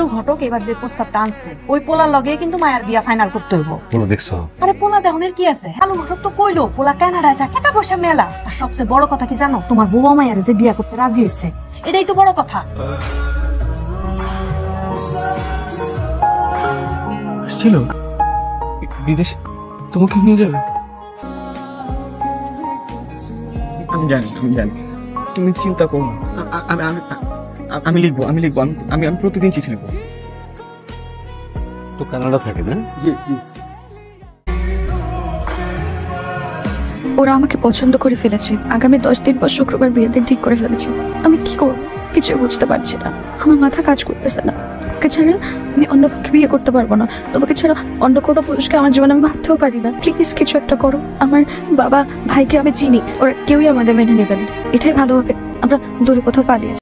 আলু ঘটক এবার যে প্রস্তাবটা আনছে ওই পোলার লগে কিন্তু মায়ের বিয়া ফাইনাল করতে হইব। বলো দেখছ? আরে পোলা দেহনের কি আছে? আলু ঘটক তো কইলো পোলা কানাডায় থাকে টাকা পয়সা মেলা। আর সবচেয়ে বড় কথা কি জানো? তোমার বৌমা মায়ের যে বিয়া করতে রাজি হইছে এটাই তো বড় কথা। ছিল বিদেশ? তোমাকে নিয়ে যাবে? আমি জানি আমি জানি। তুমি চিন্তা করো আমি আমি আমি লিখব আমি লিখব আমি আমি আমি প্রতিদিন চিঠি লিখব তো কানাডা থাকে না? জি জি। ওরা আমাকে পছন্দ করে ফেলেছে। আগামী দশ দিন পর শুক্রবার বিয়ের দিন ঠিক করে ফেলেছে। আমি কি করব? কিছুই বুঝতে পারছি না। আমার মাথা কাজ করতেছে না। তোমাকে ছাড়া আমি অন্য কাউকে বিয়ে করতে পারব না। তোমাকে ছাড়া অন্য কোনো পুরুষকে আমার জীবনে আমি ভাবতেও পারি না। প্লিজ কিছু একটা করো। আমার বাবা ভাইকে আমি চিনি। ওরা কেউই আমাদের মেনে নেবেন এটাই ভালো হবে। আমরা দূরে কোথাও পালিয়ে যাই।